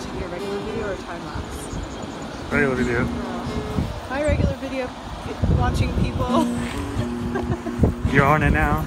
taking regular video or time lapse? Regular video. Uh, my regular video watching people. You're on it now.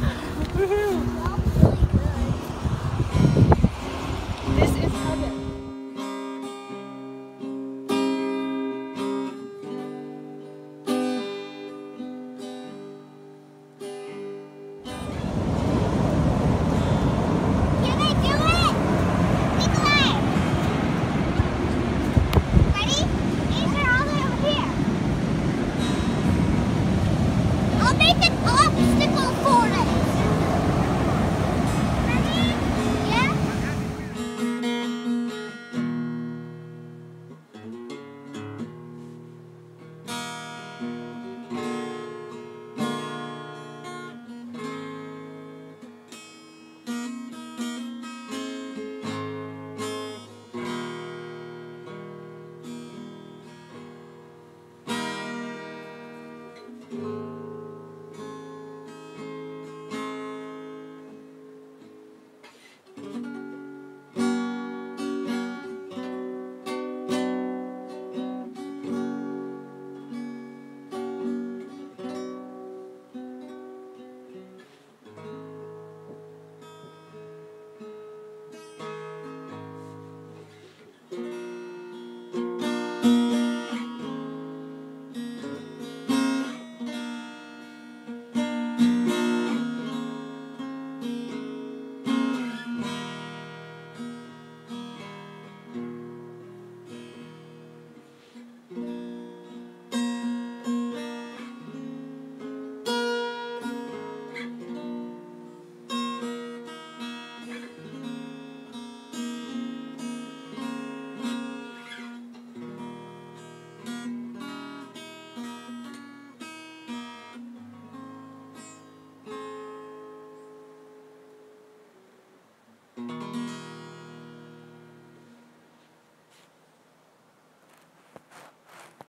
Thank